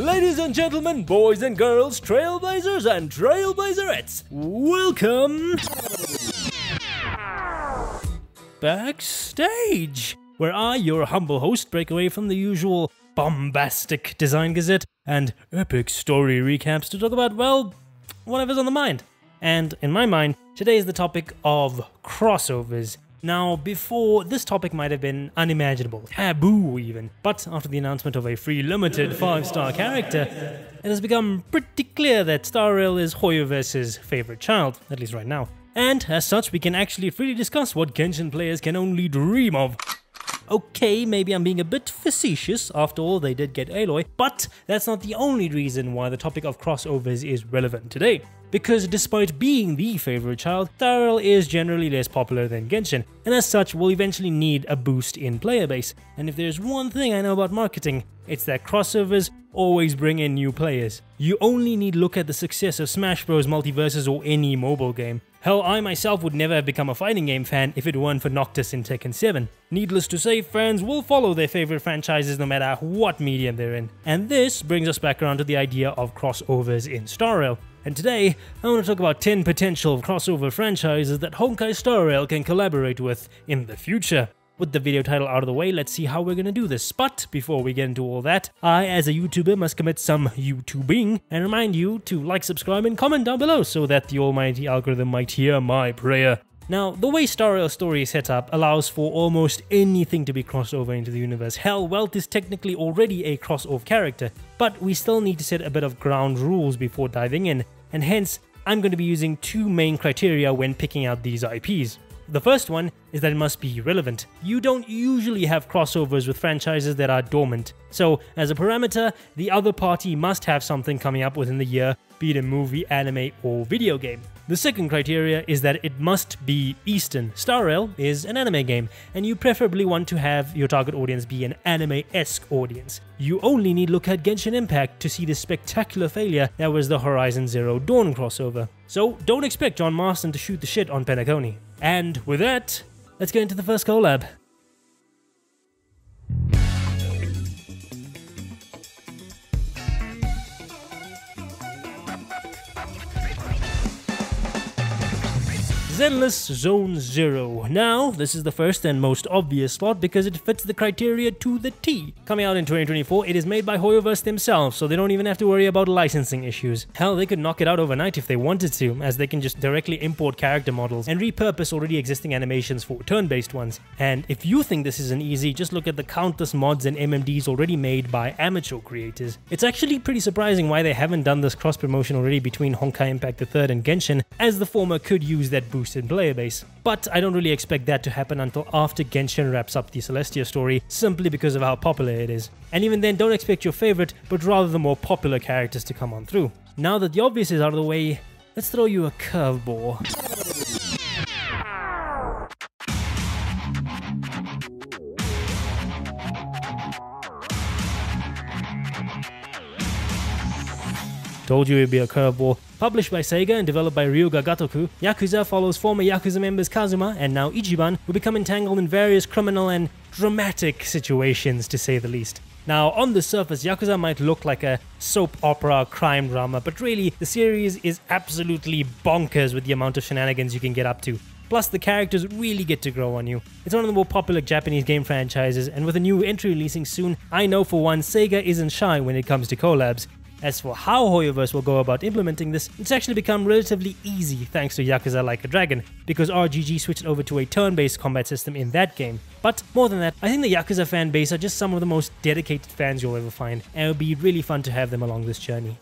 Ladies and gentlemen, boys and girls, trailblazers and trailblazerettes, welcome backstage, where I, your humble host, break away from the usual bombastic design gazette and epic story recaps to talk about, well, whatever's on the mind. And in my mind, today is the topic of crossovers. Now, before, this topic might have been unimaginable, taboo even, but after the announcement of a free limited 5 star character, it has become pretty clear that Star Rail is Hoyoverse's favorite child, at least right now. And as such, we can actually freely discuss what Genshin players can only dream of. Okay, maybe I'm being a bit facetious, after all they did get Aloy, but that's not the only reason why the topic of crossovers is relevant today. Because despite being the favorite child, Rail is generally less popular than Genshin, and as such will eventually need a boost in player base. And if there's one thing I know about marketing, it's that crossovers always bring in new players. You only need look at the success of Smash Bros. MultiVersus or any mobile game. Hell, I myself would never have become a fighting game fan if it weren't for Noctis in Tekken 7. Needless to say, fans will follow their favorite franchises no matter what medium they're in. And this brings us back around to the idea of crossovers in Star Rail. And today, I want to talk about 10 potential crossover franchises that Honkai Star Rail can collaborate with in the future. With the video title out of the way, let's see how we're gonna do this. But before we get into all that, I, as a YouTuber, must commit some YouTubing and remind you to like, subscribe, and comment down below so that the almighty algorithm might hear my prayer. Now, the way Star Rail story is set up allows for almost anything to be crossed over into the universe. Hell, Welt is technically already a crossover character, but we still need to set a bit of ground rules before diving in, and hence, I'm going to be using two main criteria when picking out these IPs. The first one is that it must be relevant. You don't usually have crossovers with franchises that are dormant. So, as a parameter, the other party must have something coming up within the year, be it a movie, anime, or video game. The second criteria is that it must be Eastern. Star Rail is an anime game, and you preferably want to have your target audience be an anime-esque audience. You only need look at Genshin Impact to see the spectacular failure that was the Horizon Zero Dawn crossover. So don't expect John Marston to shoot the shit on Penacony. And with that, let's get into the first collab. Zenless Zone Zero. Now, this is the first and most obvious spot because it fits the criteria to the T. Coming out in 2024, it is made by Hoyoverse themselves, so they don't even have to worry about licensing issues. Hell, they could knock it out overnight if they wanted to, as they can just directly import character models and repurpose already existing animations for turn-based ones. And if you think this isn't easy, just look at the countless mods and MMDs already made by amateur creators. It's actually pretty surprising why they haven't done this cross-promotion already between Honkai Impact III and Genshin, as the former could use that boost in player base. But I don't really expect that to happen until after Genshin wraps up the Celestia story, simply because of how popular it is. And even then, don't expect your favorite, but rather the more popular characters to come on through. Now that the obvious is out of the way, let's throw you a curveball. Told you it'd be a curveball. Published by Sega and developed by Ryuga Gotoku, Yakuza follows former Yakuza members Kazuma and now Ichiban, who become entangled in various criminal and dramatic situations, to say the least. Now, on the surface, Yakuza might look like a soap opera crime drama, but really, the series is absolutely bonkers with the amount of shenanigans you can get up to. Plus, the characters really get to grow on you. It's one of the more popular Japanese game franchises, and with a new entry releasing soon, I know for one Sega isn't shy when it comes to collabs. As for how Hoyoverse will go about implementing this, it's actually become relatively easy thanks to Yakuza Like a Dragon, because RGG switched over to a turn-based combat system in that game. But more than that, I think the Yakuza fan base are just some of the most dedicated fans you'll ever find, and it would be really fun to have them along this journey.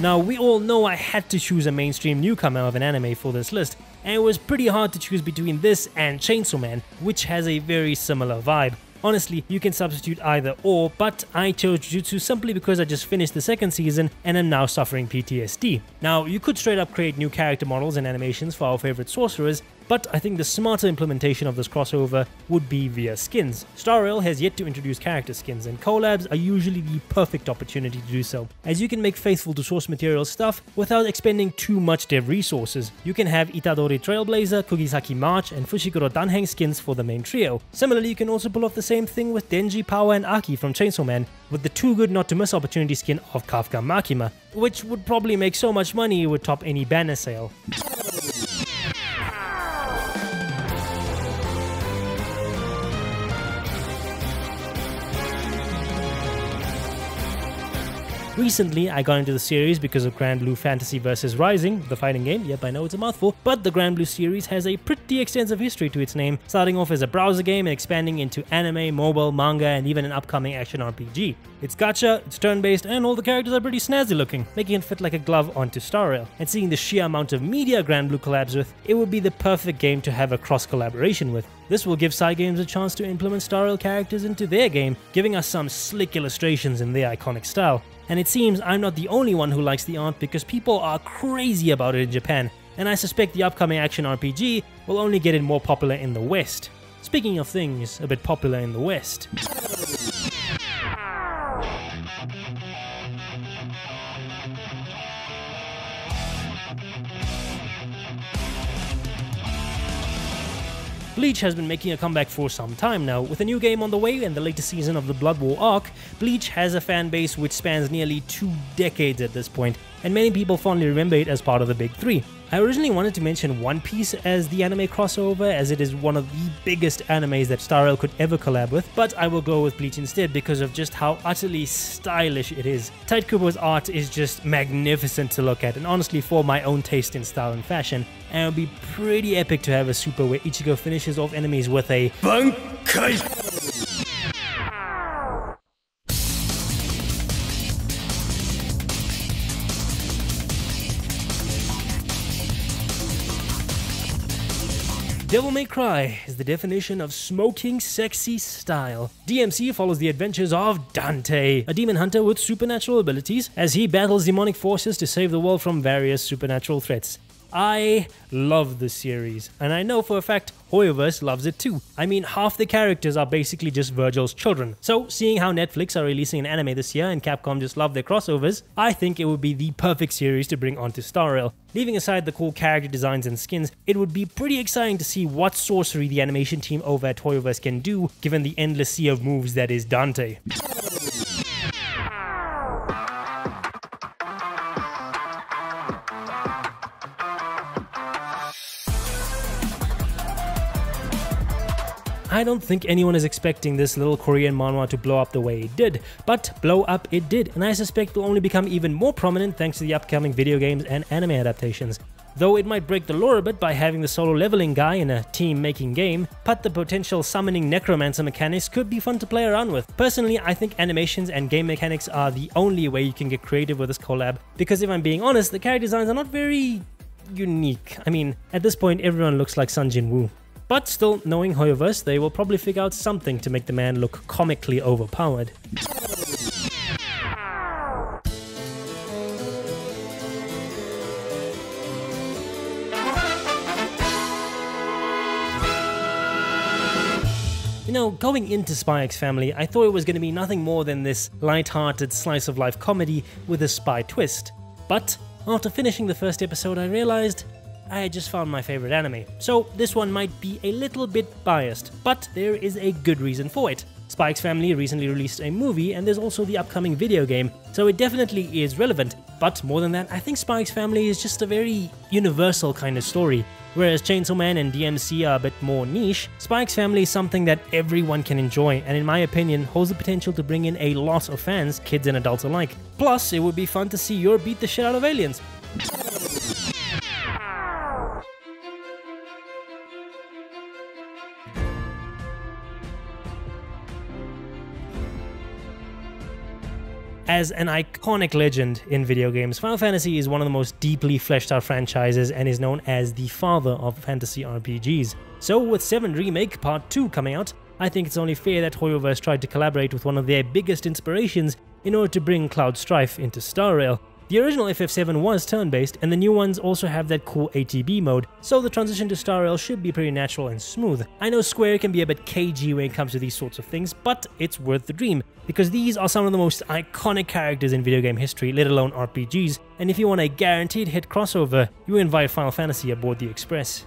Now, we all know I had to choose a mainstream newcomer of an anime for this list, and it was pretty hard to choose between this and Chainsaw Man, which has a very similar vibe. Honestly, you can substitute either or, but I chose Jujutsu simply because I just finished the second season and am now suffering PTSD. Now, you could straight up create new character models and animations for our favorite sorcerers, but I think the smarter implementation of this crossover would be via skins. Star Rail has yet to introduce character skins, and collabs are usually the perfect opportunity to do so, as you can make faithful to source material stuff without expending too much dev resources. You can have Itadori Trailblazer, Kugisaki March, and Fushiguro Danheng skins for the main trio. Similarly, you can also pull off the same thing with Denji, Power, and Aki from Chainsaw Man, with the too good not to miss opportunity skin of Kafka Makima, which would probably make so much money it would top any banner sale. Recently, I got into the series because of Granblue Fantasy vs. Rising, the fighting game. Yep, I know it's a mouthful, but the Granblue series has a pretty extensive history to its name, starting off as a browser game and expanding into anime, mobile, manga, and even an upcoming action RPG. It's gacha, it's turn-based, and all the characters are pretty snazzy looking, making it fit like a glove onto Star Rail. And seeing the sheer amount of media Granblue collabs with, it would be the perfect game to have a cross-collaboration with. This will give side games a chance to implement Star Rail characters into their game, giving us some slick illustrations in their iconic style. And it seems I'm not the only one who likes the art because people are crazy about it in Japan, and I suspect the upcoming action RPG will only get it more popular in the West. Speaking of things a bit popular in the West. Bleach has been making a comeback for some time now. With a new game on the way and the latest season of the Blood War arc, Bleach has a fan base which spans nearly two decades at this point, and many people fondly remember it as part of the Big Three. I originally wanted to mention One Piece as the anime crossover, as it is one of the biggest animes that Star Rail could ever collab with, but I will go with Bleach instead because of just how utterly stylish it is. Tite Kubo's art is just magnificent to look at, and honestly for my own taste in style and fashion, and it would be pretty epic to have a super where Ichigo finishes off enemies with a! Devil May Cry is the definition of smoking sexy style. DMC follows the adventures of Dante, a demon hunter with supernatural abilities, as he battles demonic forces to save the world from various supernatural threats. I love this series, and I know for a fact Hoyoverse loves it too. I mean, half the characters are basically just Virgil's children. So, seeing how Netflix are releasing an anime this year and Capcom just love their crossovers, I think it would be the perfect series to bring onto Star Rail. Leaving aside the cool character designs and skins, it would be pretty exciting to see what sorcery the animation team over at Hoyoverse can do, given the endless sea of moves that is Dante. I don't think anyone is expecting this little Korean manhwa to blow up the way it did, but blow up it did, and I suspect will only become even more prominent thanks to the upcoming video games and anime adaptations. Though it might break the lore a bit by having the solo leveling guy in a team making game, but the potential summoning necromancer mechanics could be fun to play around with. Personally, I think animations and game mechanics are the only way you can get creative with this collab, because if I'm being honest, the character designs are not very unique. I mean, at this point everyone looks like Sung Jin Woo. But still, knowing Hoyoverse, they will probably figure out something to make the man look comically overpowered. You know, going into Spy X Family, I thought it was going to be nothing more than this light-hearted slice of life comedy with a spy twist. But after finishing the first episode, I realized I just found my favorite anime. So this one might be a little bit biased, but there is a good reason for it. Spy X Family recently released a movie and there's also the upcoming video game, so it definitely is relevant. But more than that, I think Spy X Family is just a very universal kind of story. Whereas Chainsaw Man and DMC are a bit more niche, Spy X Family is something that everyone can enjoy and in my opinion holds the potential to bring in a lot of fans, kids and adults alike. Plus, it would be fun to see Yor beat the shit out of aliens. As an iconic legend in video games, Final Fantasy is one of the most deeply fleshed out franchises and is known as the father of fantasy RPGs. So with 7 Remake Part 2 coming out, I think it's only fair that Hoyoverse tried to collaborate with one of their biggest inspirations in order to bring Cloud Strife into Star Rail. The original FF7 was turn-based, and the new ones also have that cool ATB mode, so the transition to Star Rail should be pretty natural and smooth. I know Square can be a bit cagey when it comes to these sorts of things, but it's worth the dream, because these are some of the most iconic characters in video game history, let alone RPGs, and if you want a guaranteed hit crossover, you invite Final Fantasy aboard the Express.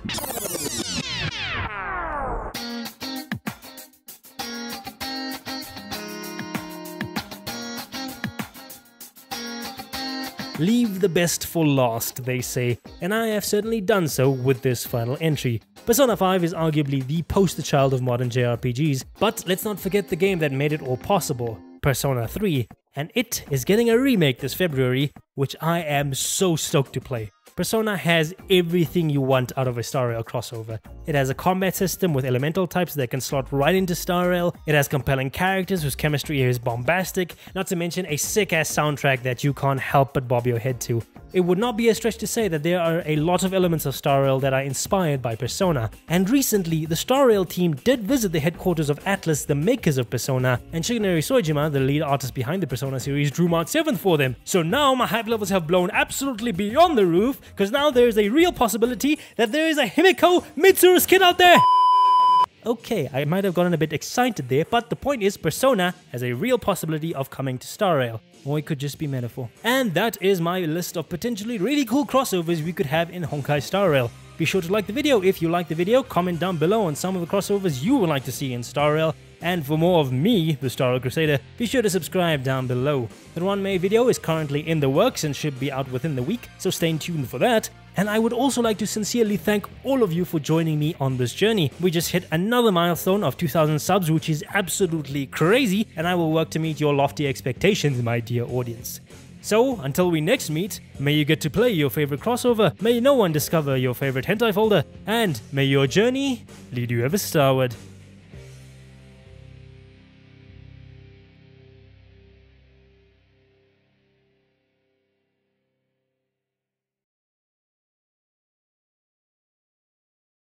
Leave the best for last, they say, and I have certainly done so with this final entry. Persona 5 is arguably the poster child of modern JRPGs, but let's not forget the game that made it all possible, Persona 3, and it is getting a remake this February, which I am so stoked to play. Persona has everything you want out of a Star Rail crossover. It has a combat system with elemental types that can slot right into Star Rail. It has compelling characters whose chemistry is bombastic, not to mention a sick ass soundtrack that you can't help but bob your head to. It would not be a stretch to say that there are a lot of elements of Star Rail that are inspired by Persona. And recently, the Star Rail team did visit the headquarters of Atlus, the makers of Persona, and Shigenori Soejima, the lead artist behind the Persona series, drew March 7 for them. So now my hype levels have blown absolutely beyond the roof, because now there is a real possibility that there is a Himiko Mitsuru skin out there! Okay, I might have gotten a bit excited there, but the point is Persona has a real possibility of coming to Star Rail. Or it could just be metaphor. And that is my list of potentially really cool crossovers we could have in Honkai Star Rail. Be sure to like the video if you like the video, comment down below on some of the crossovers you would like to see in Star Rail, and for more of me, the Star Rail Crusader, be sure to subscribe down below. The Ruan Mei video is currently in the works and should be out within the week, so stay tuned for that. And I would also like to sincerely thank all of you for joining me on this journey. We just hit another milestone of 2000 subs, which is absolutely crazy, and I will work to meet your lofty expectations, my dear audience. So, until we next meet, may you get to play your favorite crossover, may no one discover your favorite hentai folder, and may your journey lead you ever starward.